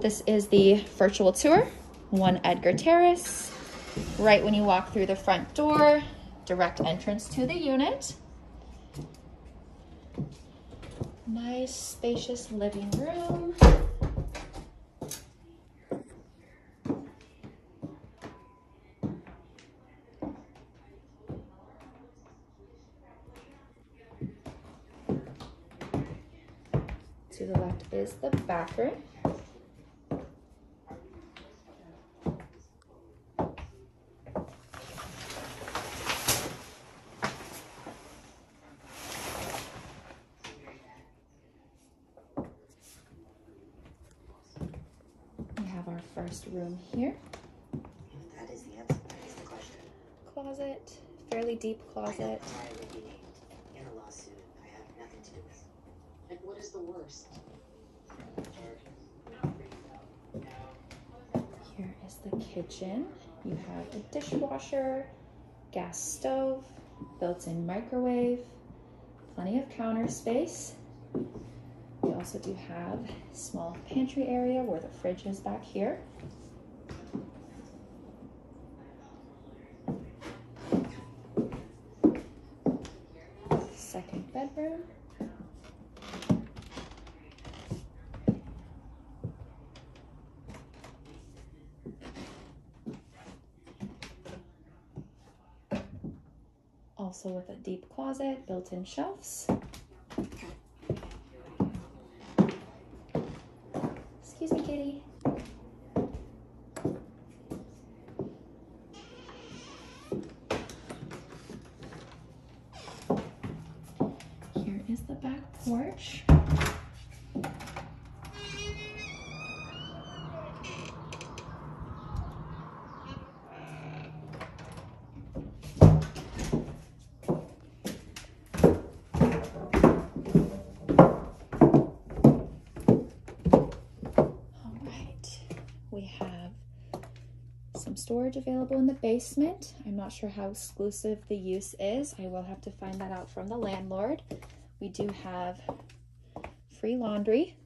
This is the virtual tour, One Edgar Terrace. Right when you walk through the front door, direct entrance to the unit. Nice spacious living room. To the left is the bathroom. First room here. That is the answer, that is the question. Closet, fairly deep closet. have I would be named in a lawsuit I have nothing to do with. And what is the worst? Here is the kitchen. You have a dishwasher, gas stove, built-in microwave, plenty of counter space. Also do have small pantry area where the fridge is back here. Second bedroom. Also with a deep closet, built-in shelves. Kitty. Here is the back porch. All right, we have some storage available in the basement. I'm not sure how exclusive the use is. I will have to find that out from the landlord. We do have free laundry